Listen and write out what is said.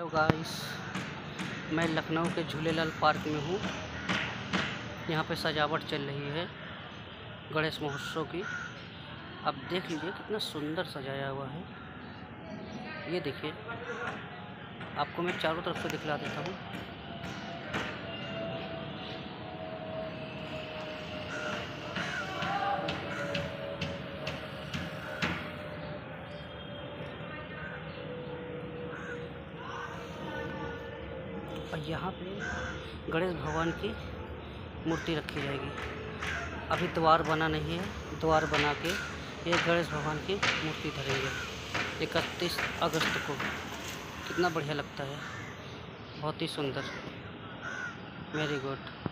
Hello guys, मैं लखनऊ के Jhulelal park में हूँ। यहाँ पे सजावट चल रही है गणेश महोत्सव की। अब देख लीजिए कितना सुंदर सजाया हुआ है। ये देखिए, आपको मैं चारों तरफ़ से दिखला देता हूँ। और यहाँ पे गणेश भगवान की मूर्ति रखी जाएगी। अभी द्वार बना नहीं है। द्वार बना के ये गणेश भगवान की मूर्ति धरेंगे। इकतीस अगस्त को। कितना बढ़िया लगता है। बहुत ही सुंदर। Very good